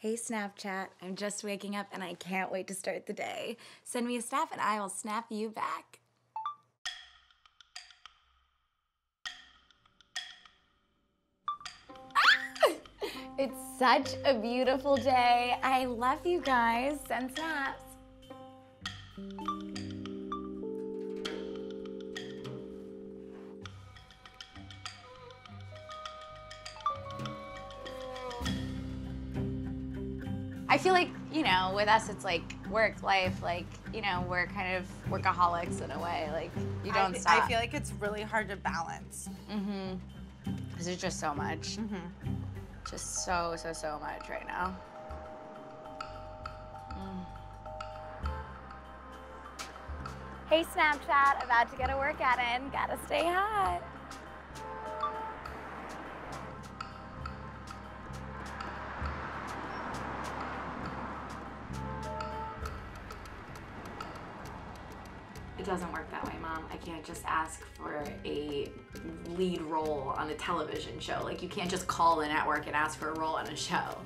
Hey Snapchat, I'm just waking up and I can't wait to start the day. Send me a snap and I will snap you back. Ah! It's such a beautiful day. I love you guys. Send snaps. I feel like, you know, with us, it's like work, life, like, you know, we're kind of workaholics in a way. Like, you don't I, stop. I feel like it's really hard to balance. Mm-hmm. Because there's just so much. Mm-hmm. Just so, so, so much right now. Mm. Hey, Snapchat, about to get a workout in. Gotta stay hot. It doesn't work that way, Mom. I can't just ask for a lead role on a television show. Like, you can't just call the network and ask for a role on a show.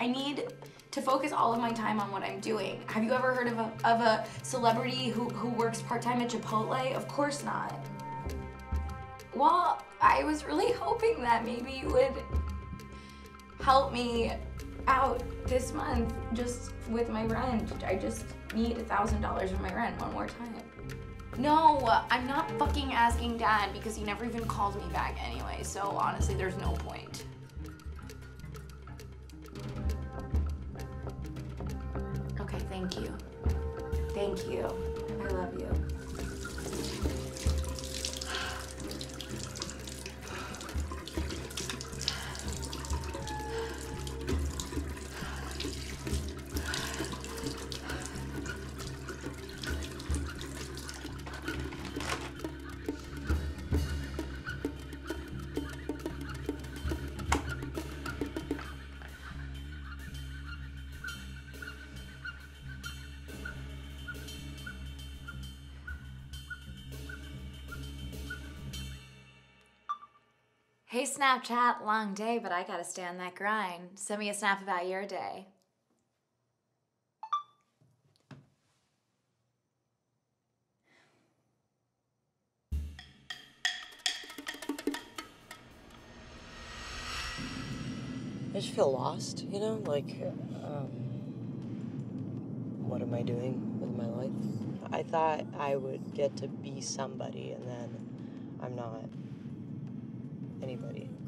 I need to focus all of my time on what I'm doing. Have you ever heard of a, of a celebrity who, who works part time at Chipotle? Of course not. Well, I was really hoping that maybe you would help me out this month just with my rent. I just need a thousand dollars for my rent one more time. No, I'm not fucking asking dad because he never even calls me back anyway, so honestly, there's no point. Okay, thank you. Thank you. I love you. Hey, Snapchat, long day, but I gotta stay on that grind. Send me a snap about your day. I just feel lost, you know? Like, um, what am I doing with my life? I thought I would get to be somebody, and then I'm not anybody.